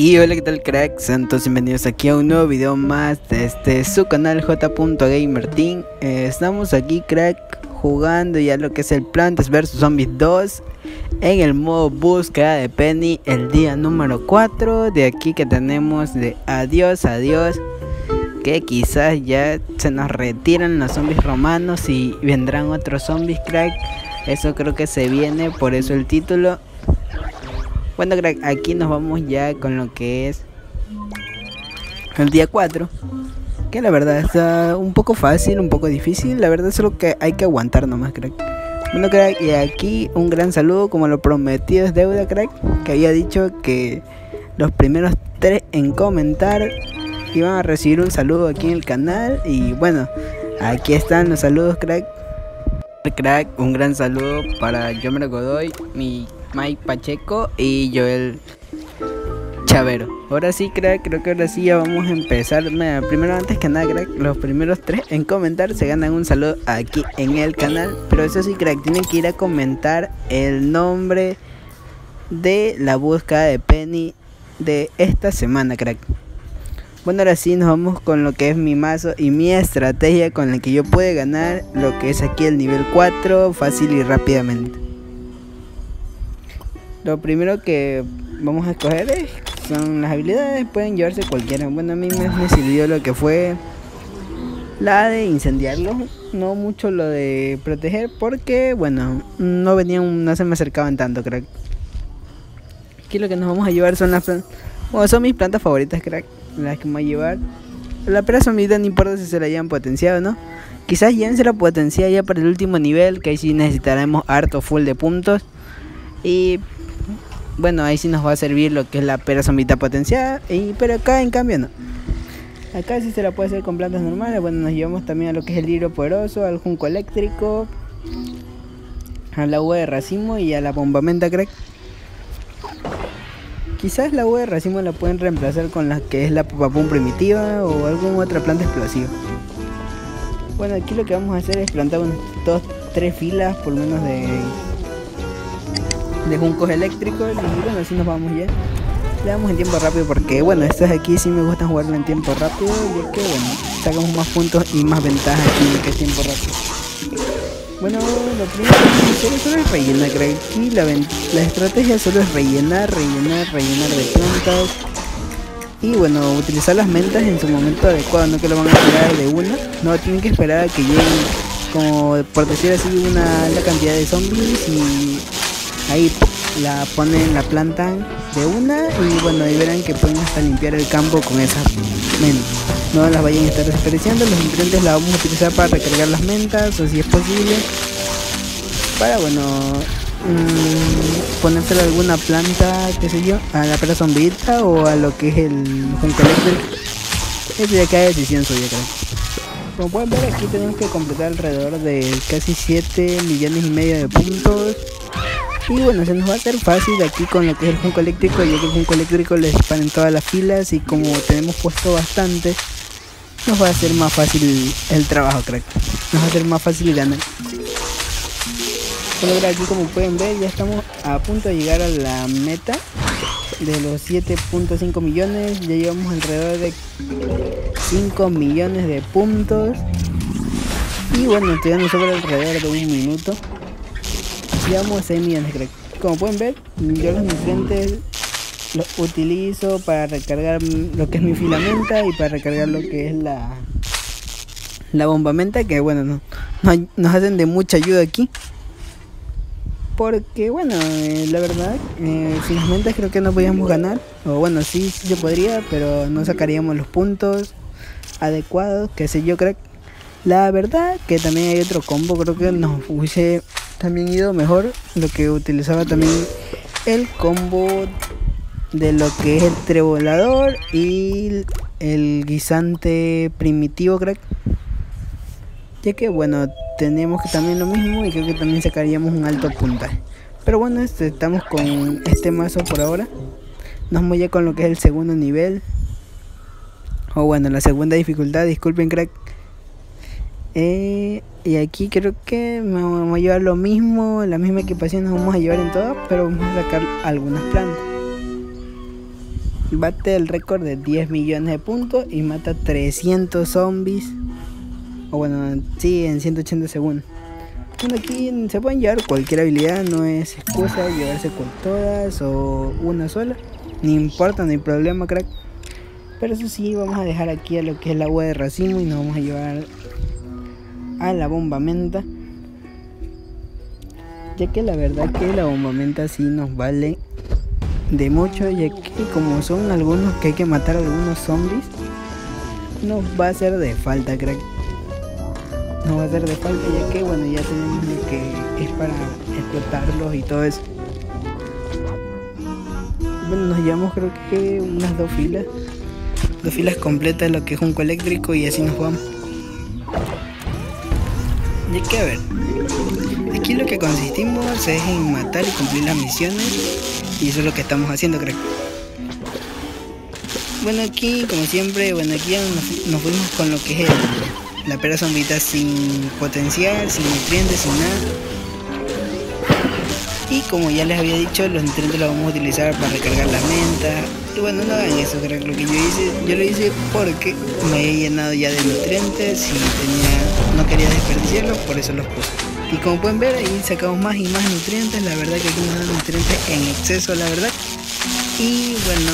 Y hola qué tal cracks, todos bienvenidos aquí a un nuevo video más de este su canal j.gamerteam eh, Estamos aquí crack jugando ya lo que es el Plantas vs Zombies 2 En el modo búsqueda de Penny el día número 4 De aquí que tenemos de adiós adiós Que quizás ya se nos retiran los zombies romanos y vendrán otros zombies crack. Eso creo que se viene, por eso el título bueno, crack, aquí nos vamos ya con lo que es el día 4. Que la verdad está un poco fácil, un poco difícil. La verdad es lo que hay que aguantar nomás, crack. Bueno, crack, y aquí un gran saludo, como lo prometido es deuda, crack. Que había dicho que los primeros tres en comentar iban a recibir un saludo aquí en el canal. Y bueno, aquí están los saludos, crack. Crack, un gran saludo para Yomer Godoy, mi Mike Pacheco y Joel Chavero. Ahora sí, crack, creo que ahora sí ya vamos a empezar. primero, antes que nada, crack, los primeros tres en comentar se ganan un saludo aquí en el canal. Pero eso sí, crack, tienen que ir a comentar el nombre de la búsqueda de Penny de esta semana, crack. Bueno, ahora sí nos vamos con lo que es mi mazo y mi estrategia con la que yo puedo ganar lo que es aquí el nivel 4 fácil y rápidamente. Lo primero que vamos a escoger son las habilidades, pueden llevarse cualquiera. Bueno, a mí me, sirvió lo que fue la de incendiarlo, no mucho lo de proteger, porque bueno, no venían, no se me acercaban tanto, crack. Aquí lo que nos vamos a llevar son las bueno, son mis plantas favoritas, crack, las que vamos a llevar. La pera zombie no importa si se la hayan potenciado, ¿no? Quizás ya se la potencia ya para el último nivel, que ahí sí necesitaremos harto full de puntos. Y bueno, ahí sí nos va a servir lo que es la pera zombita potenciada, y, pero acá en cambio no. Acá sí se la puede hacer con plantas normales, bueno, nos llevamos también a lo que es el libro poderoso, al junco eléctrico, a la uva de racimo y a la bombamenta crack. Quizás la uva de racimo la pueden reemplazar con la que es la papapum primitiva o alguna otra planta explosiva. Bueno, aquí lo que vamos a hacer es plantar unas dos, tres filas por lo menos de de juncos eléctricos y bueno, así nos vamos ya. Le damos en tiempo rápido porque bueno, estas aquí sí me gustan jugarlo en tiempo rápido y que bueno, sacamos más puntos y más ventajas aquí que tiempo rápido. Bueno, lo primero que solo es rellenar, creo aquí la, la estrategia solo es rellenar, rellenar, rellenar de plantas. Y bueno, utilizar las mentas en su momento adecuado, no que lo van a tirar de una. No, tienen que esperar a que lleguen, como por decir así, una alta cantidad de zombies y ahí la ponen la planta de una y bueno ahí verán que pueden hasta limpiar el campo con esas mentas no las vayan a estar desperdiciando. Los nutrientes las vamos a utilizar para recargar las mentas o si es posible para bueno mmm, ponérselo a alguna planta qué sé yo a la pera o a lo que es el junco eléctrico eso ya cae decisión suya creo. Como pueden ver aquí tenemos que completar alrededor de casi 7 millones y medio de puntos y bueno, se nos va a hacer fácil aquí con lo que es el junco eléctrico, ya que el junco eléctrico le disparan todas las filas y como tenemos puesto bastante, nos va a hacer más fácil el trabajo, crack. Nos va a hacer más fácil ganar. Bueno, aquí como pueden ver ya estamos a punto de llegar a la meta de los 7.5 millones. Ya llevamos alrededor de 5 millones de puntos. Y bueno, estoy dando sobre alrededor de un minuto llevamos 6 millones creo. Como pueden ver, yo los nutrientes los utilizo para recargar lo que es mi filamenta y para recargar lo que es la la bombamenta que bueno no, nos hacen de mucha ayuda aquí. Porque bueno eh, la verdad eh, sin las mentas creo que no podíamos ganar. O bueno sí, sí se podría pero no sacaríamos los puntos adecuados que sé yo creo la verdad que también hay otro combo creo que nos hubiese también ido mejor lo que utilizaba también el combo de lo que es el trebolador y el guisante primitivo crack. Ya que bueno tenemos que también lo mismo y creo que también sacaríamos un alto puntaje. Pero bueno este, estamos con este mazo por ahora. Nos ya con lo que es el segundo nivel. O bueno la segunda dificultad disculpen crack. Eh, y aquí creo que vamos a llevar lo mismo, la misma equipación nos vamos a llevar en todas, pero vamos a sacar algunas plantas. bate el récord de 10 millones de puntos y mata 300 zombies. O bueno, sí, en 180 segundos. Bueno, aquí se pueden llevar cualquier habilidad, no es excusa llevarse con todas o una sola. Ni importa, no hay problema, crack. Pero eso sí, vamos a dejar aquí a lo que es el agua de racimo y nos vamos a llevar a la bomba menta. Ya que la verdad que la bomba menta sí nos vale de mucho, ya que como son algunos que hay que matar algunos zombies, nos va a hacer de falta, crack. No va a ser de falta ya que bueno ya tenemos lo que es para explotarlos y todo eso. Bueno nos llevamos creo que unas dos filas. Dos filas completas lo que es un coeléctrico y así nos vamos y que a ver. Aquí lo que consistimos es en matar y cumplir las misiones y eso es lo que estamos haciendo creo. Bueno aquí como siempre bueno aquí ya nos, fuimos con lo que es la pera zombita sin potencial, sin nutrientes, sin nada. Y como ya les había dicho, los nutrientes los vamos a utilizar para recargar la menta. Y bueno, no hagan eso, creo lo que yo hice, yo lo hice porque me he llenado ya de nutrientes y tenía, no quería desperdiciarlos, por eso los puse. Y como pueden ver, ahí sacamos más y más nutrientes. La verdad que aquí nos dan nutrientes en exceso, la verdad. Y bueno,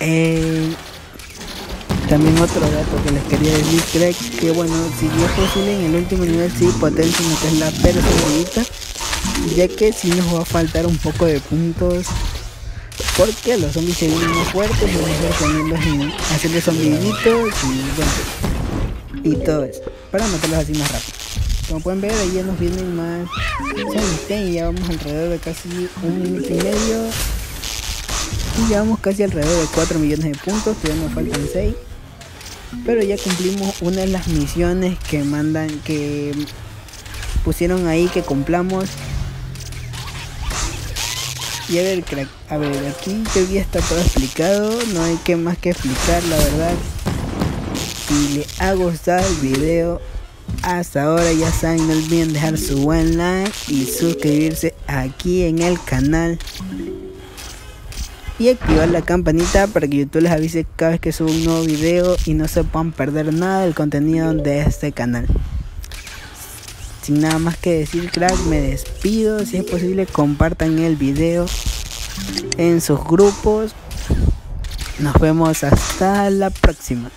eh, también otro dato que les quería decir, creo que bueno, si es posible en el último nivel sí potencia lo que es la personalidad, ya que si nos va a faltar un poco de puntos porque los zombies se vienen más fuertes, vamos a ponerlos y bueno, y todo eso, para matarlos así más rápido. Como pueden ver, ahí ya nos vienen más zombies y ya vamos alrededor de casi un minuto y medio. Y llevamos casi alrededor de 4 millones de puntos, todavía nos faltan 6 pero ya cumplimos una de las misiones que mandan que pusieron ahí que cumplamos y a ver crack a ver aquí ya está todo explicado no hay que más que explicar la verdad. Si le ha gustado el video. Hasta ahora ya saben no olviden dejar su buen like y suscribirse aquí en el canal. Y activar la campanita para que YouTube les avise cada vez que subo un nuevo video y no se puedan perder nada del contenido de este canal. Sin nada más que decir crack, me despido. Si es posible compartan el video en sus grupos. Nos vemos hasta la próxima.